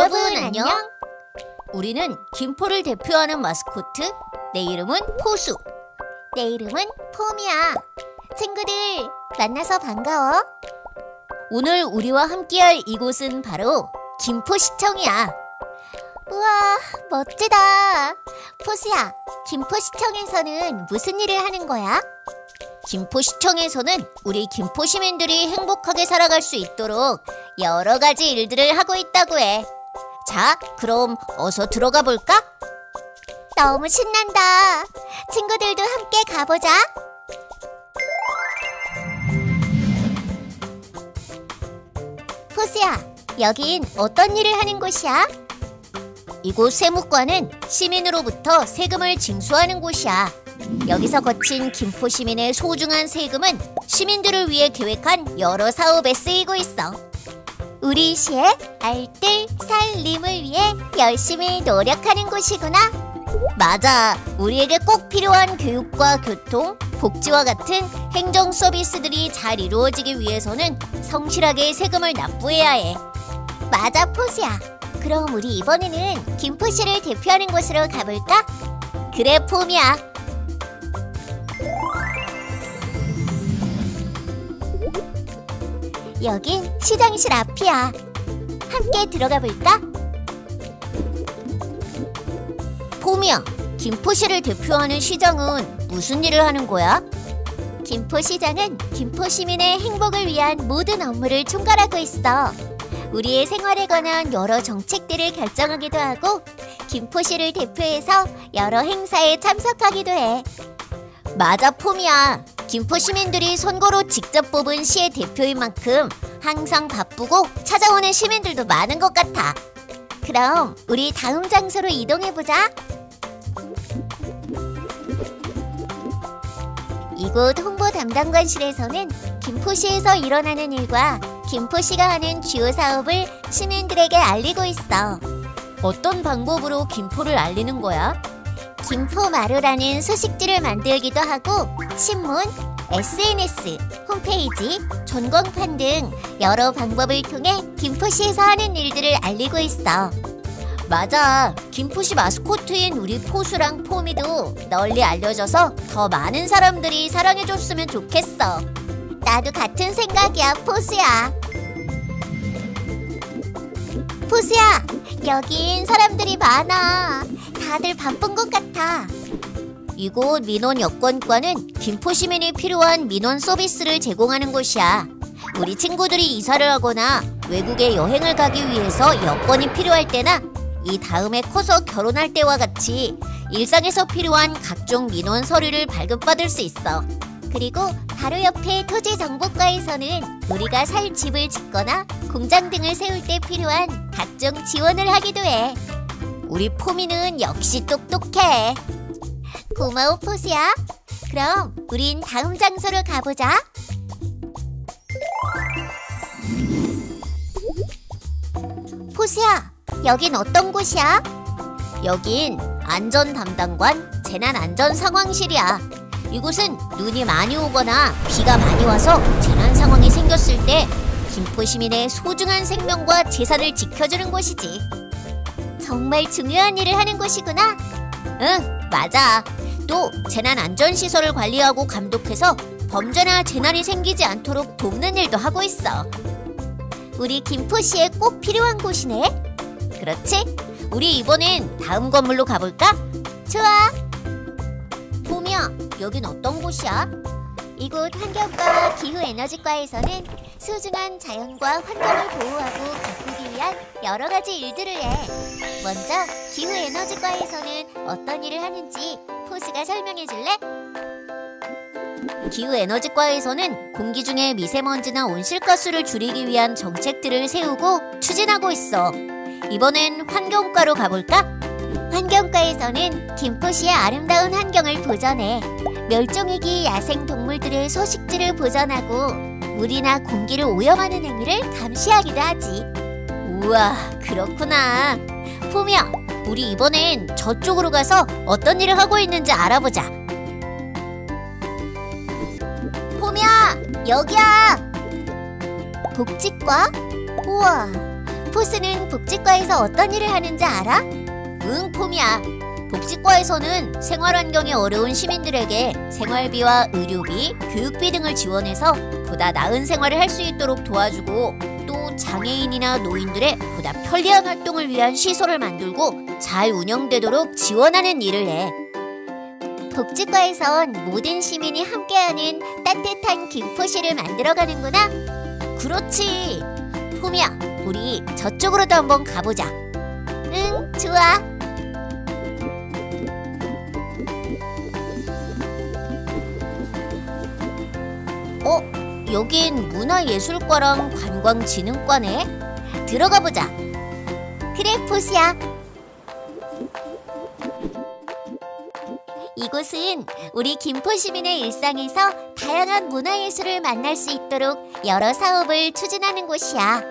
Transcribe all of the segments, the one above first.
여러분 안녕. 우리는 김포를 대표하는 마스코트. 내 이름은 포수. 내 이름은 폼이야. 친구들 만나서 반가워. 오늘 우리와 함께할 이곳은 바로 김포시청이야. 우와 멋지다. 포수야, 김포시청에서는 무슨 일을 하는 거야? 김포시청에서는 우리 김포 시민들이 행복하게 살아갈 수 있도록 여러 가지 일들을 하고 있다고 해. 자, 그럼 어서 들어가 볼까? 너무 신난다. 친구들도 함께 가보자. 포수야, 여긴 어떤 일을 하는 곳이야? 이곳 세무과는 시민으로부터 세금을 징수하는 곳이야. 여기서 거친 김포 시민의 소중한 세금은 시민들을 위해 계획한 여러 사업에 쓰이고 있어. 우리 시의 알뜰 살림을 위해 열심히 노력하는 곳이구나. 맞아. 우리에게 꼭 필요한 교육과 교통, 복지와 같은 행정 서비스들이 잘 이루어지기 위해서는 성실하게 세금을 납부해야 해. 맞아, 포수야. 그럼 우리 이번에는 김포시를 대표하는 곳으로 가볼까? 그래, 폼이야. 여긴 시장실 앞이야. 함께 들어가 볼까? 폼이야. 김포시를 대표하는 시장은 무슨 일을 하는 거야? 김포시장은 김포 시민의 행복을 위한 모든 업무를 총괄하고 있어. 우리의 생활에 관한 여러 정책들을 결정하기도 하고 김포시를 대표해서 여러 행사에 참석하기도 해. 맞아, 폼이야. 김포 시민들이 선거로 직접 뽑은 시의 대표인 만큼 항상 바쁘고 찾아오는 시민들도 많은 것 같아. 그럼 우리 다음 장소로 이동해보자. 이곳 홍보 담당관실에서는 김포시에서 일어나는 일과 김포시가 하는 주요 사업을 시민들에게 알리고 있어. 어떤 방법으로 김포를 알리는 거야? 김포마루라는 소식지를 만들기도 하고 신문, SNS, 홈페이지, 전광판 등 여러 방법을 통해 김포시에서 하는 일들을 알리고 있어. 맞아. 김포시 마스코트인 우리 포수랑 포미도 널리 알려져서 더 많은 사람들이 사랑해줬으면 좋겠어. 나도 같은 생각이야, 포수야. 포수야, 여긴 사람들이 많아. 다들 바쁜 것 같아. 이곳 민원 여건과는 김포 시민이 필요한 민원 서비스를 제공하는 곳이야. 우리 친구들이 이사를 하거나 외국에 여행을 가기 위해서 여건이 필요할 때나 이 다음에 커서 결혼할 때와 같이 일상에서 필요한 각종 민원 서류를 발급받을 수 있어. 그리고 바로 옆에 토지정보과에서는 우리가 살 집을 짓거나 공장 등을 세울 때 필요한 각종 지원을 하기도 해. 우리 포미는 역시 똑똑해. 고마워, 포수야. 그럼 우린 다음 장소로 가보자. 포수야, 여긴 어떤 곳이야? 여긴 안전 담당관 재난 안전 상황실이야. 이곳은 눈이 많이 오거나 비가 많이 와서 재난 상황이 생겼을 때 김포 시민의 소중한 생명과 재산을 지켜주는 곳이지. 정말 중요한 일을 하는 곳이구나. 응, 맞아. 또 재난 안전 시설을 관리하고 감독해서 범죄나 재난이 생기지 않도록 돕는 일도 하고 있어. 우리 김포시에 꼭 필요한 곳이네. 그렇지? 우리 이번엔 다음 건물로 가볼까? 좋아. 봄이야, 여긴 어떤 곳이야? 이곳 환경과와 기후에너지과에서는 소중한 자연과 환경을 보호하고 가꾸기 위한 여러 가지 일들을 해. 먼저 기후에너지과에서는 어떤 일을 하는지 포스가 설명해 줄래? 기후에너지과에서는 공기 중에 미세먼지나 온실가스를 줄이기 위한 정책들을 세우고 추진하고 있어. 이번엔 환경과로 가볼까? 환경과에서는 김포시의 아름다운 환경을 보전해 멸종위기 야생 동물들의 서식지를 보전하고 물이나 공기를 오염하는 행위를 감시하기도 하지. 우와, 그렇구나. 포미야, 우리 이번엔 저쪽으로 가서 어떤 일을 하고 있는지 알아보자. 포미야, 여기야. 복지과? 우와, 포스는 복지과에서 어떤 일을 하는지 알아? 응, 폼이야. 복지과에서는 생활 환경이 어려운 시민들에게 생활비와 의료비, 교육비 등을 지원해서 보다 나은 생활을 할 수 있도록 도와주고 또 장애인이나 노인들의 보다 편리한 활동을 위한 시설을 만들고 잘 운영되도록 지원하는 일을 해. 복지과에선 모든 시민이 함께하는 따뜻한 김포시를 만들어가는구나. 그렇지. 폼이야, 우리 저쪽으로도 한번 가보자. 응, 좋아. 여긴 문화예술과랑 관광진흥과네. 들어가 보자. 그래, 포스야. 이곳은 우리 김포 시민의 일상에서 다양한 문화예술을 만날 수 있도록 여러 사업을 추진하는 곳이야.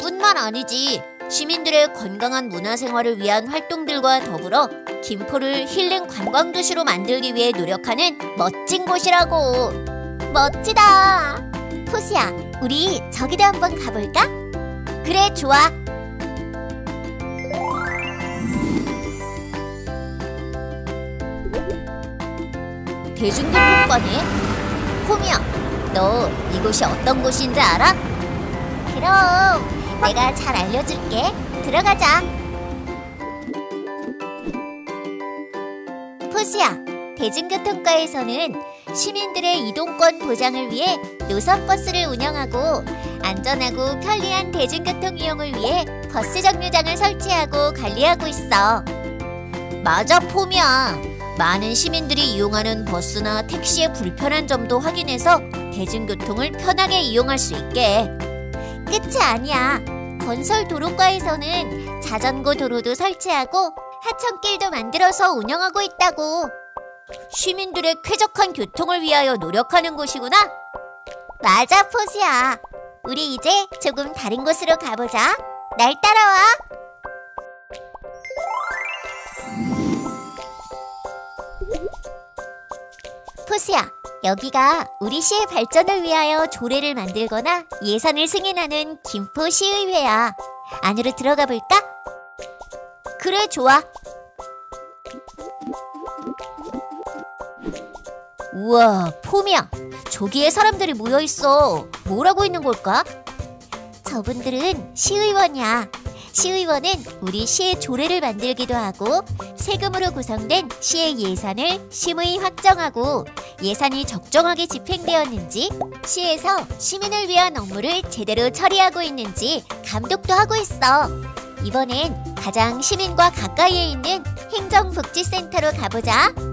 뿐만 아니지. 시민들의 건강한 문화생활을 위한 활동들과 더불어 김포를 힐링 관광도시로 만들기 위해 노력하는 멋진 곳이라고. 멋지다. 포스야, 우리 저기도 한번 가볼까? 그래, 좋아. 대중교통과네. 홈이야, 너 이곳이 어떤 곳인지 알아? 그럼 내가 잘 알려줄게. 들어가자. 포스야, 대중교통과에서는 시민들의 이동권 보장을 위해 노선 버스를 운영하고 안전하고 편리한 대중교통 이용을 위해 버스 정류장을 설치하고 관리하고 있어. 맞아, 폼이야. 많은 시민들이 이용하는 버스나 택시의 불편한 점도 확인해서 대중교통을 편하게 이용할 수 있게. 끝이 아니야. 건설 도로과에서는 자전거 도로도 설치하고 하천길도 만들어서 운영하고 있다고. 시민들의 쾌적한 교통을 위하여 노력하는 곳이구나. 맞아, 포스야. 우리 이제 조금 다른 곳으로 가보자. 날 따라와. 포스야, 여기가 우리 시의 발전을 위하여 조례를 만들거나 예산을 승인하는 김포시의회야. 안으로 들어가 볼까? 그래, 좋아. 우와, 폼이야. 저기에 사람들이 모여 있어. 뭘 하고 있는 걸까? 저분들은 시의원이야. 시의원은 우리 시의 조례를 만들기도 하고 세금으로 구성된 시의 예산을 심의 확정하고 예산이 적정하게 집행되었는지 시에서 시민을 위한 업무를 제대로 처리하고 있는지 감독도 하고 있어. 이번엔 가장 시민과 가까이에 있는 행정복지센터로 가보자.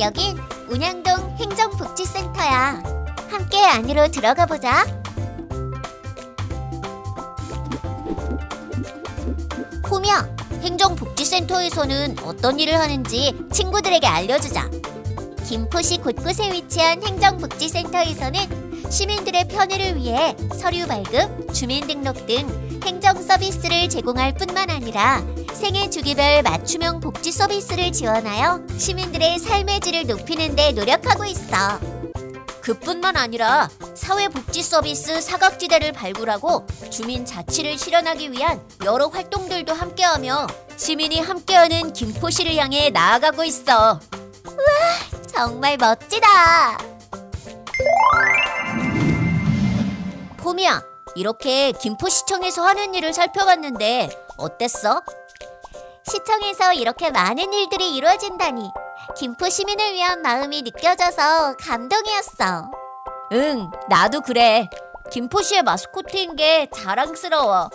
여긴 운양동 행정복지센터야. 함께 안으로 들어가 보자. 폼이야, 행정복지센터에서는 어떤 일을 하는지 친구들에게 알려주자. 김포시 곳곳에 위치한 행정복지센터에서는 시민들의 편의를 위해 서류 발급, 주민등록 등 행정 서비스를 제공할 뿐만 아니라 생애 주기별 맞춤형 복지 서비스를 지원하여 시민들의 삶의 질을 높이는 데 노력하고 있어. 그뿐만 아니라 사회복지 서비스 사각지대를 발굴하고 주민 자치를 실현하기 위한 여러 활동들도 함께하며 시민이 함께하는 김포시를 향해 나아가고 있어. 정말 멋지다. 폼이야, 이렇게 김포시청에서 하는 일을 살펴봤는데 어땠어? 시청에서 이렇게 많은 일들이 이루어진다니 김포 시민을 위한 마음이 느껴져서 감동이었어. 응, 나도 그래. 김포시의 마스코트인 게 자랑스러워.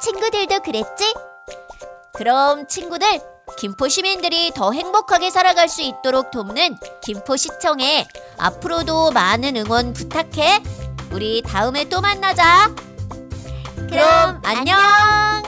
친구들도 그랬지? 그럼 친구들, 김포 시민들이 더 행복하게 살아갈 수 있도록 돕는 김포시청에 앞으로도 많은 응원 부탁해. 우리 다음에 또 만나자. 그럼 안녕.